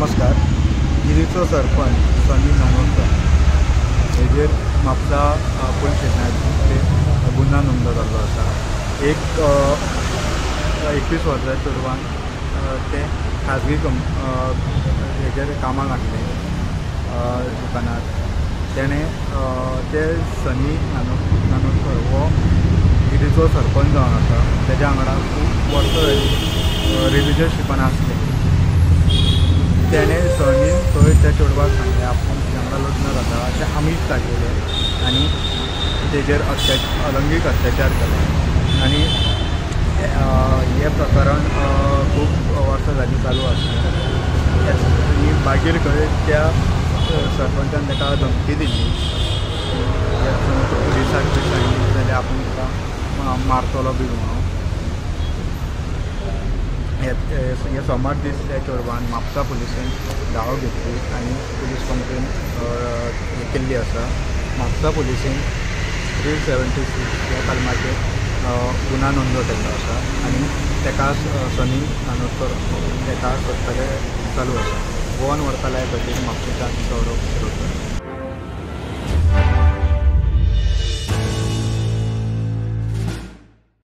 नमस्कार. गिरीचो सरपंच सनी नामोदकर हेजेर म्हापसा अ, पोलीस स्टेशनाचेर गुन्हा नोंद जाल्लो आसा एक एकवीस वर्साच्या चेडवान ते खाजगी कं हेजेर कामाक हाडले अ, दुकानार तेणें ते सनी नानो नानोदकर हो गिरीचो सरपंच जावन आसा तेज्या वांगडा खूब वर्सां रिलिजियस रिलिजनशिपान आसलें त्याने सणीन थंय त्या चेडवाक सांगले. आपूण तुज्या वांगडा लग्न जाता अशें आमीश दाखयले आनी तेजेर अत्याच अलंगीक अत्याचार केले आनी हे प्रकरण खूब वर्सां जालीं चालू आसा आनी मागीर खंय त्या सरपंचान ताका धमकी दिली. हेच पुलिसाक बी सांगली जाल्यार आपूण तुका मारतलो बी म्हणून हे सोमार दीस त्या चेडवान म्हापसा पुलिसेन धांव घेतली आनी पुलीस कंप्लेन केल्ली आसा म्हापसा पुलिसेन थ्री सेवन्टी सिक्स ह्या कलमाचेर गुन्हा नोंद केल्लो आसा आनी तेका सनी कानोडकर तेका सोदतले चालू आसा गोवन व्हरतले खातीर म्हापशेच्यान सौरभ शिरोडकर